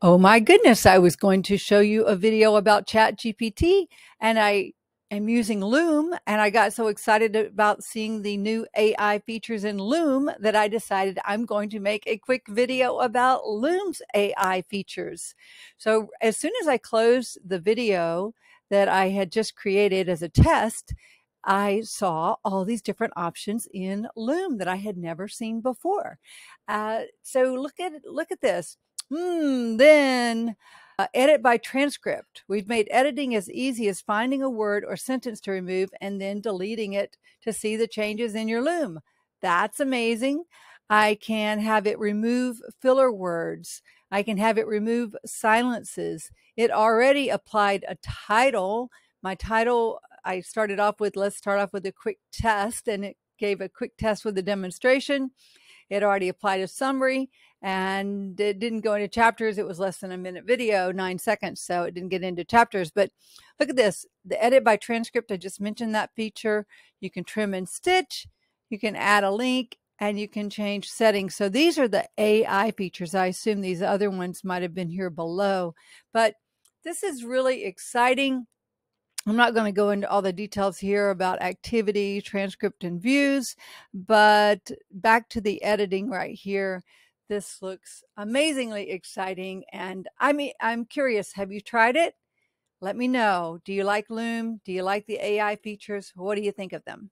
Oh my goodness, I was going to show you a video about ChatGPT and I am using Loom and I got so excited about seeing the new AI features in Loom that I decided I'm going to make a quick video about Loom's AI features. So as soon as I closed the video that I had just created as a test, I saw all these different options in Loom that I had never seen before. Uh, so look at look at this. Hmm, then uh, edit by transcript. We've made editing as easy as finding a word or sentence to remove and then deleting it to see the changes in your loom. That's amazing. I can have it remove filler words. I can have it remove silences. It already applied a title. My title, I started off with, let's start off with a quick test, and it gave a quick test with a demonstration. It already applied a summary and it didn't go into chapters. It was less than a minute video, nine seconds. So it didn't get into chapters. But look at this the edit by transcript. I just mentioned that feature. You can trim and stitch, you can add a link, and you can change settings. So these are the AI features. I assume these other ones might have been here below. But this is really exciting. I'm not going to go into all the details here about activity, transcript, and views, but back to the editing right here. This looks amazingly exciting. And I mean, I'm curious, have you tried it? Let me know. Do you like Loom? Do you like the AI features? What do you think of them?